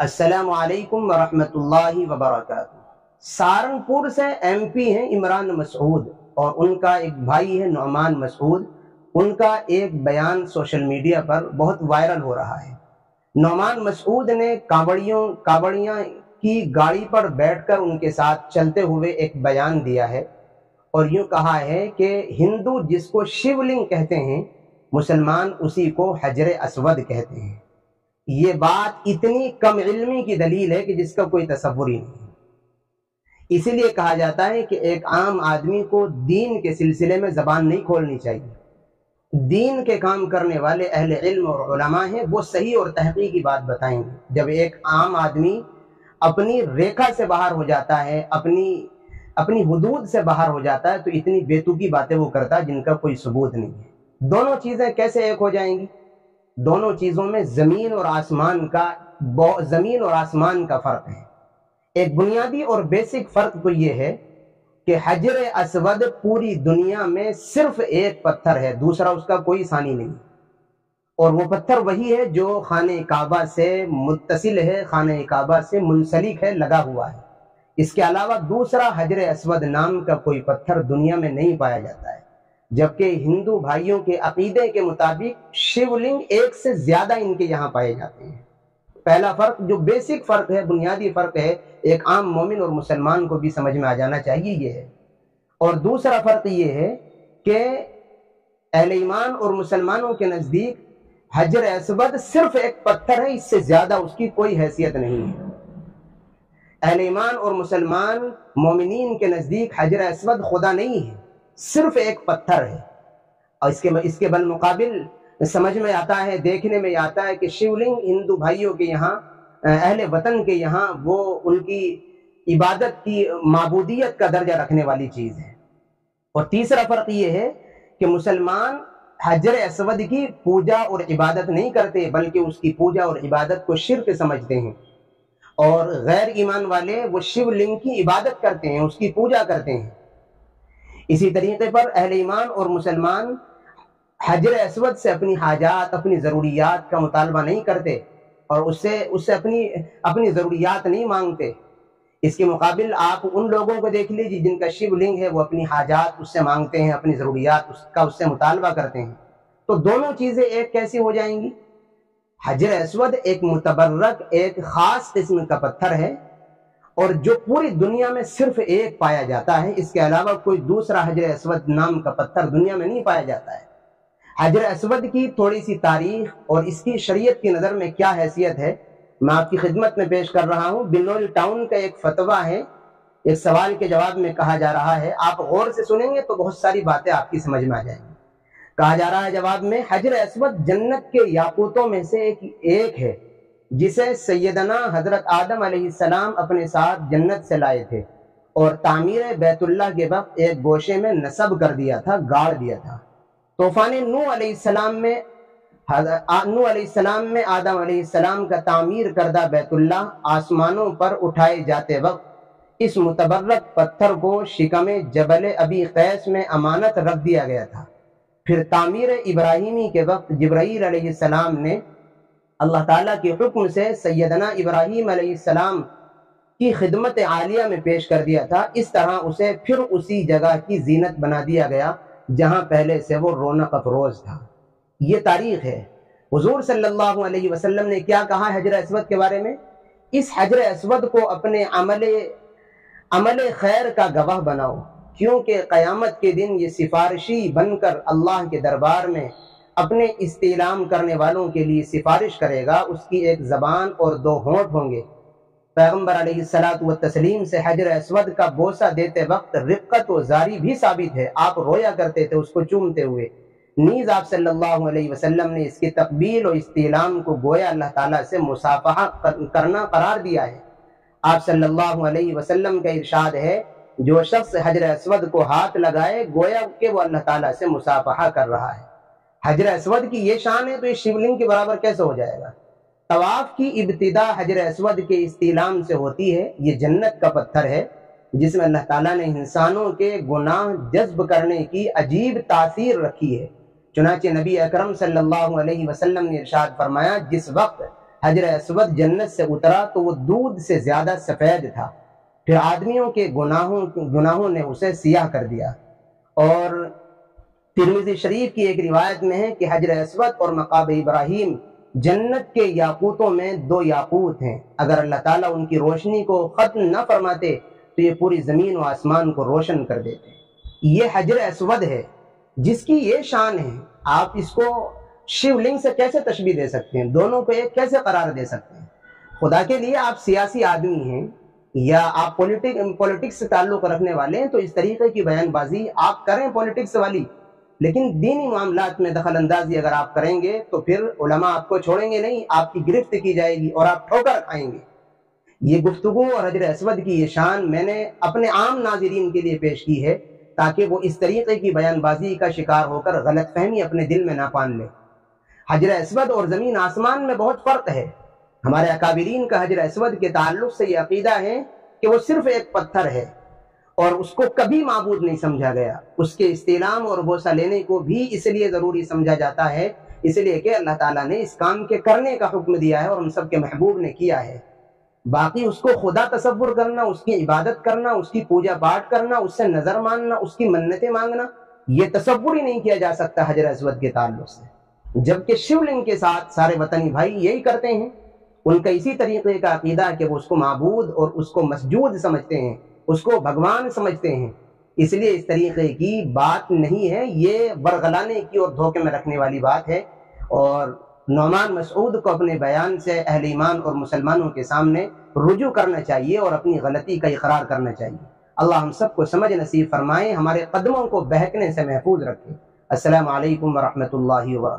السلام علیکم ورحمۃ اللہ وبرکاتہ۔ سہارنپور سے ایم پی ہیں عمران مسعود اور ان کا ایک بھائی ہے نعمان مسعود۔ ان کا ایک بیان سوشل میڈیا پر بہت وائرل ہو رہا ہے۔ نعمان مسعود نے کاوڑیوں کاوڑیاں کی گاڑی پر بیٹھ کر ان کے ساتھ چلتے ہوئے ایک بیان دیا ہے اور یوں کہا ہے کہ ہندو جس کو شیو لنگ کہتے ہیں، مسلمان اسی کو حجر اسود کہتے ہیں۔ یہ بات اتنی کم علمی کی دلیل ہے کہ جس کا کوئی تصور ہی نہیں اسی لیے کہا جاتا ہے کہ ایک عام آدمی کو دین کے سلسلے میں زبان نہیں کھولنی چاہیے۔ دین کے کام کرنے والے اہل علم اور علماء ہیں، وہ صحیح اور تحقیقی بات بتائیں گے۔ جب ایک عام آدمی اپنی ریکھا سے باہر ہو جاتا ہے، اپنی اپنی حدود سے باہر ہو جاتا ہے، تو اتنی بیتوکی باتیں وہ کرتا ہے جن کا کوئی ثبوت نہیں ہے۔ دونوں چیزیں کیسے ایک ہو جائیں گی؟ دونوں چیزوں میں زمین اور آسمان کا زمین اور آسمان کا فرق ہے۔ ایک بنیادی اور بیسک فرق تو یہ ہے کہ حجر اسود پوری دنیا میں صرف ایک پتھر ہے، دوسرا اس کا کوئی ثانی نہیں۔ اور وہ پتھر وہی ہے جو خانہ کعبہ سے متصل ہے، خانہ کعبہ سے منسلک ہے، لگا ہوا ہے۔ اس کے علاوہ دوسرا حجر اسود نام کا کوئی پتھر دنیا میں نہیں پایا جاتا ہے۔ جبکہ ہندو بھائیوں کے عقیدے کے مطابق شیو لنگ ایک سے زیادہ ان کے یہاں پائے جاتے ہیں۔ پہلا فرق جو بیسک فرق ہے، بنیادی فرق ہے، ایک عام مومن اور مسلمان کو بھی سمجھ میں آ جانا چاہیے یہ ہے۔ اور دوسرا فرق یہ ہے کہ اہل ایمان اور مسلمانوں کے نزدیک حجر اسود صرف ایک پتھر ہے، اس سے زیادہ اس کی کوئی حیثیت نہیں ہے۔ اہل ایمان اور مسلمان مومنین کے نزدیک حجر اسود خدا نہیں ہے۔ صرف ایک پتھر ہے۔ اور اس کے اس کے بالمقابل سمجھ میں آتا ہے، دیکھنے میں آتا ہے کہ شیولنگ ہندو بھائیوں کے یہاں، اہل وطن کے یہاں وہ ان کی عبادت کی معبودیت کا درجہ رکھنے والی چیز ہے۔ اور تیسرا فرق یہ ہے کہ مسلمان حجر اسود کی پوجا اور عبادت نہیں کرتے، بلکہ اس کی پوجا اور عبادت کو شرک سمجھتے ہیں۔ اور غیر ایمان والے وہ شیو لنگ کی عبادت کرتے ہیں، اس کی پوجا کرتے ہیں۔ اسی طریقے پر اہل ایمان اور مسلمان حجر اسود سے اپنی حاجات، اپنی ضروریات کا مطالبہ نہیں کرتے اور اس سے اس سے اپنی اپنی ضروریات نہیں مانگتے۔ اس کے مقابل آپ ان لوگوں کو دیکھ لیجیے جن کا شیو لنگ ہے، وہ اپنی حاجات اس سے مانگتے ہیں، اپنی ضروریات اس کا اس سے مطالبہ کرتے ہیں۔ تو دونوں چیزیں ایک کیسی ہو جائیں گی؟ حجر اسود ایک متبرک، ایک خاص قسم کا پتھر ہے۔ اور جو پوری دنیا میں صرف ایک پایا جاتا ہے، اس کے علاوہ کوئی دوسرا حجر اسود نام کا پتھر دنیا میں نہیں پایا جاتا ہے۔ حجر اسود کی تھوڑی سی تاریخ اور اس کی شریعت کی نظر میں کیا حیثیت ہے؟ میں آپ کی خدمت میں پیش کر رہا ہوں۔ بنول ٹاؤن کا ایک فتویٰ ہے۔ ایک سوال کے جواب میں کہا جا رہا ہے۔ آپ غور سے سنیں گے تو بہت ساری باتیں آپ کی سمجھ میں آ جائیں گی۔ کہا جا رہا ہے جواب میں، حجر اسود جنت کے یاقوتوں میں سے ایک ایک ہے۔ جسے سیدنا حضرت آدم علیہ السلام اپنے ساتھ جنت سے لائے تھے اور تعمیر بیت اللہ کے وقت ایک گوشے میں نصب کر دیا تھا، گاڑ دیا تھا۔ طوفان نو علیہ السلام میں نو علیہ السلام میں آدم علیہ السلام کا تعمیر کردہ بیت اللہ آسمانوں پر اٹھائے جاتے وقت اس متبرک پتھر کو شکم جبل ابی قیس میں امانت رکھ دیا گیا تھا۔ پھر تعمیر ابراہیمی کے وقت جبرائیل علیہ السلام نے اللہ تعالیٰ کے حکم سے سیدنا ابراہیم علیہ السلام کی خدمت عالیہ میں پیش کر دیا تھا۔ اس طرح اسے پھر اسی جگہ کی زینت بنا دیا گیا جہاں پہلے سے وہ رونق افروز تھا۔ یہ تاریخ ہے۔ حضور صلی اللہ علیہ وسلم نے کیا کہا حجر اسود کے بارے میں؟ اس حجر اسود کو اپنے عمل عمل خیر کا گواہ بناؤ، کیونکہ قیامت کے دن یہ سفارشی بن کر اللہ کے دربار میں اپنے استعلام کرنے والوں کے لیے سفارش کرے گا، اس کی ایک زبان اور دو ہونٹ ہوں گے۔ پیغمبر علیہ السلاۃ و تسلیم سے حجر اسود کا بوسہ دیتے وقت رقت و زاری بھی ثابت ہے۔ آپ رویا کرتے تھے، اس کو چومتے ہوئے۔ نیز آپ صلی اللہ علیہ وسلم نے اس کی تقبیل و استعلام کو گویا اللہ تعالیٰ سے مسافہ کرنا قرار دیا ہے۔ آپ صلی اللہ علیہ وسلم کا ارشاد ہے، جو شخص حجر اسود کو ہاتھ لگائے، گویا کہ وہ اللہ تعالیٰ سے مسافہ کر رہا ہے۔ حجر اسود کی یہ شان ہے تو یہ شیولنگ کے برابر کیسے ہو جائے گا؟ طواف کی ابتدا حجر اسود کے استعلام سے ہوتی ہے، یہ جنت کا پتھر ہے، جس میں اللہ تعالیٰ نے انسانوں کے گناہ جذب کرنے کی عجیب تاثیر رکھی ہے۔ چنانچہ نبی اکرم صلی اللہ علیہ وسلم نے ارشاد فرمایا، جس وقت حجر اسود جنت سے اترا تو وہ دودھ سے زیادہ سفید تھا۔ پھر آدمیوں کے گناہوں گناہوں نے اسے سیاہ کر دیا۔ اور ترمیزی شریف کی ایک روایت میں ہے کہ حجر اسود اور مقاب ابراہیم جنت کے یاقوتوں میں دو یاقوت ہیں۔ اگر اللہ تعالیٰ ان کی روشنی کو ختم نہ فرماتے، تو یہ پوری زمین و آسمان کو روشن کر دیتے یہ حجر اسود ہے، جس کی یہ شان ہے۔ آپ اس کو شیو لنگ سے کیسے تشبیح دے سکتے ہیں؟ دونوں کو ایک کیسے قرار دے سکتے ہیں؟ خدا کے لیے آپ سیاسی آدمی ہیں یا آپ پولیٹکس سے تعلق رکھنے والے ہیں، تو اس طریقے کی بیان بازی آپ کریں پولیٹکس والی۔ لیکن دینی معاملات میں دخل اندازی اگر آپ کریں گے تو پھر علماء آپ کو چھوڑیں گے نہیں، آپ کی گرفت کی جائے گی اور آپ ٹھوکر کھائیں گے۔ یہ گفتگو اور حجر اسود کی یہ شان میں نے اپنے عام ناظرین کے لیے پیش کی ہے تاکہ وہ اس طریقے کی بیان بازی کا شکار ہو کر غلط فہمی اپنے دل میں نہ پان لے حجر اسود اور زمین آسمان میں بہت فرق ہے۔ ہمارے اکابرین کا حجر اسود کے تعلق سے یہ عقیدہ ہے کہ وہ صرف ایک پتھر ہے۔ اور اس کو کبھی معبود نہیں سمجھا گیا۔ اس کے استعلام اور بوسہ لینے کو بھی اس لیے ضروری سمجھا جاتا ہے، اس لیے کہ اللہ تعالیٰ نے اس کام کے کرنے کا حکم دیا ہے اور ان سب کے محبوب نے کیا ہے۔ باقی اس کو خدا تصور کرنا، اس کی عبادت کرنا، اس کی پوجا پاٹ کرنا، اس سے نظر ماننا، اس کی منتیں مانگنا، یہ تصور ہی نہیں کیا جا سکتا حجر اسود کے تعلق سے۔ جبکہ شیو لنگ کے ساتھ سارے وطنی بھائی یہی کرتے ہیں۔ ان کا اسی طریقے کا عقیدہ کہ وہ اس کو معبود اور اس کو مسجود سمجھتے ہیں۔ اس کو بھگوان سمجھتے ہیں۔ اس لیے اس طریقے کی بات نہیں ہے، یہ برغلانے کی اور دھوکے میں رکھنے والی بات ہے۔ اور نعمان مسعود کو اپنے بیان سے اہل ایمان اور مسلمانوں کے سامنے رجوع کرنا چاہیے اور اپنی غلطی کا اقرار کرنا چاہیے۔ اللہ ہم سب کو سمجھ نصیب فرمائے، ہمارے قدموں کو بہکنے سے محفوظ رکھے۔ السلام علیکم ورحمۃ اللہ وبرکاتہ۔